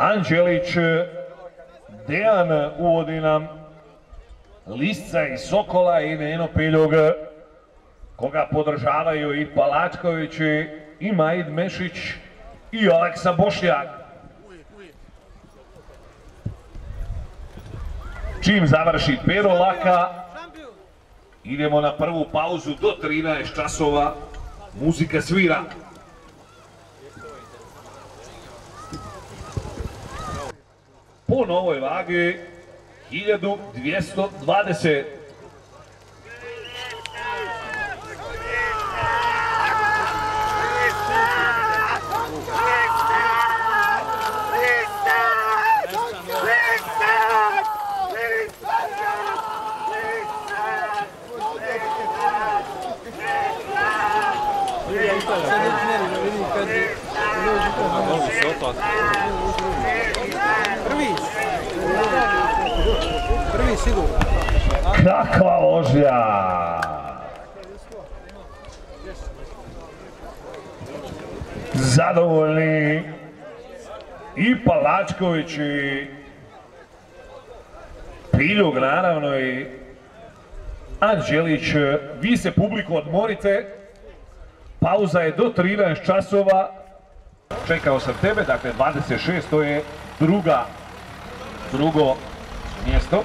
Anđelić, Dejan uvodi nam Lisca i Sokola i Neno Piljog, koga podržavaju i Palačković i Majid Mešić i Aleksa Bošnjak. Čim završi Pero Laka, idemo na prvu pauzu do 13 časova. Muzika svira. Po novoj vagi 1220. Prvi. Prvi sigurno. Kakva ložja! Zadovoljni i Palačković i Piljug naravno i Anđelić. Vi se publiku odmorite. Pauza je do 13 časova. Čekao sam tebe, dakle 26, to je druga, drugo mjesto.